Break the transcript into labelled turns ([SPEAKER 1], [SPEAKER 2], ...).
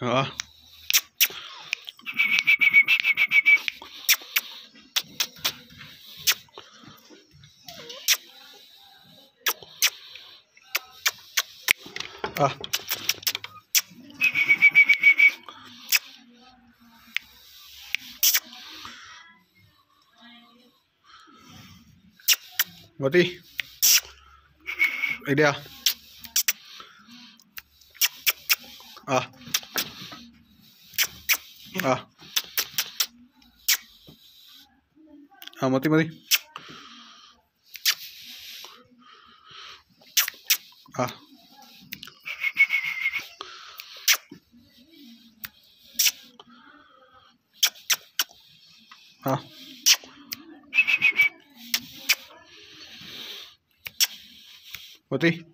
[SPEAKER 1] 啊！啊！我滴！哎呀！啊！Ah. Ah, mati, mati. Ah. Ah. Mati.